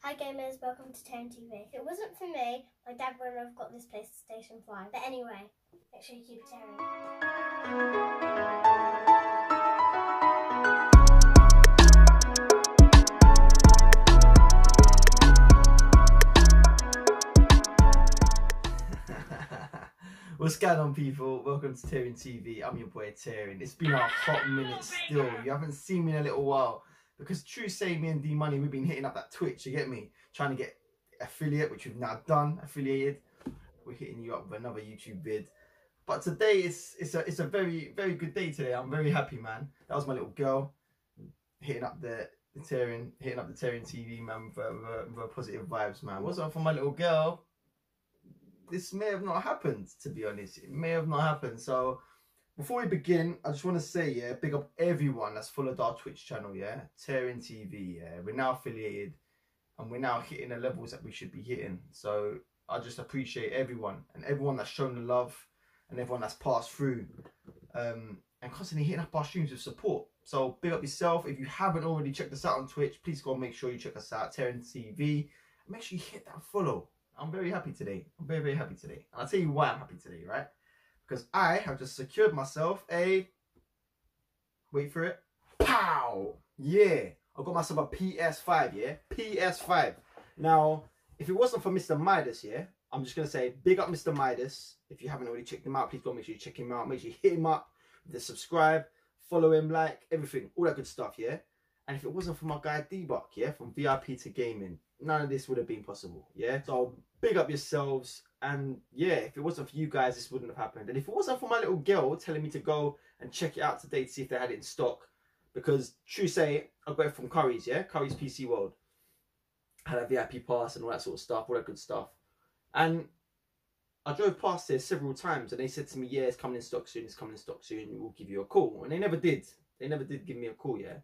Hi gamers, welcome to Tone TV. If it wasn't for me, my dad wouldn't have got this PlayStation 5. But anyway, make sure you keep it tearing. What's going on, people? Welcome to Tearing TV. I'm your boy Tearing. It's been a hot minute still. You haven't seen me in a little while because true say me and D Money, we've been hitting up that Twitch. You get me? Trying to get affiliate, which we've now done. Affiliated. We're hitting you up with another YouTube vid. But today it's it's a it's a very very good day today. I'm very happy, man. That was my little girl hitting up the the Tearing, hitting up the Tearing TV, man, with, with, positive vibes, man. What's up for my little girl? this may have not happened, to be honest. It may have not happened. So before we begin, I just want to say, yeah, big up everyone that's followed our Twitch channel, yeah, Tearing TV, yeah. We're now affiliated and we're now hitting the levels that we should be hitting. So I just appreciate everyone and everyone that's shown the love and everyone that's passed through um, and constantly hitting up our streams with support. So big up yourself. If you haven't already checked us out on Twitch, please go and make sure you check us out, Tearing TV. Make sure you hit that follow. I'm very happy today. I'm very, very happy today. And I'll tell you why I'm happy today, right? Because I have just secured myself a. Wait for it. Pow! Yeah. I got myself a PS5, yeah? PS5. Now, if it wasn't for Mr. Midas, yeah, I'm just going to say big up Mr. Midas. If you haven't already checked him out, please go make sure you check him out. Make sure you hit him up, the subscribe, follow him, like, everything. All that good stuff, yeah? And if it wasn't for my guy D-Buck, yeah, from VIP to gaming, none of this would have been possible, yeah? So big up yourselves. And yeah, if it wasn't for you guys, this wouldn't have happened. And if it wasn't for my little girl telling me to go and check it out today to see if they had it in stock, because true say, I got it from Currys, yeah? Currys PC World. Had a VIP pass and all that sort of stuff, all that good stuff. And I drove past there several times and they said to me, yeah, it's coming in stock soon, it's coming in stock soon, we'll give you a call. And they never did. They never did give me a call, yeah?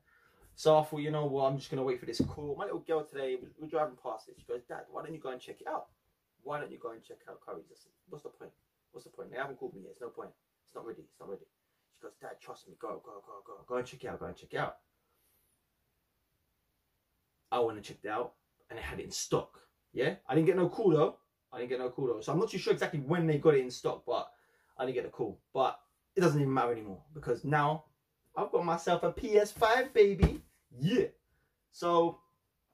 So I thought, you know what, I'm just going to wait for this call. My little girl today, we're driving past it. She goes, Dad, why don't you go and check it out? Why don't you go and check out Currys? I said, what's the point? What's the point? They haven't called me yet. It's no point. It's not ready. It's not ready. She goes, Dad, trust me. Go, go, go, go. Go and check it out. Go and check it out. I went and checked it out and they had it in stock. Yeah? I didn't get no call though. I didn't get no call though. So I'm not too sure exactly when they got it in stock, but I didn't get a call. But it doesn't even matter anymore because now I've got myself a PS5, baby. Yeah. So,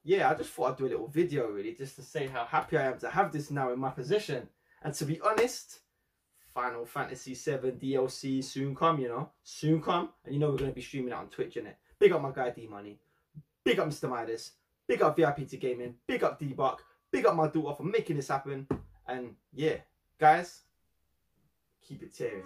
yeah, I just thought I'd do a little video really just to say how happy I am to have this now in my possession. And to be honest, Final Fantasy 7 DLC soon come, you know, soon come. And you know we're going to be streaming it on Twitch, innit? Big up my guy D Money. Big up Mr. Midas. Big up VIP to Gaming. Big up D Buck. Big up my daughter for making this happen. And yeah, guys, keep it tearing.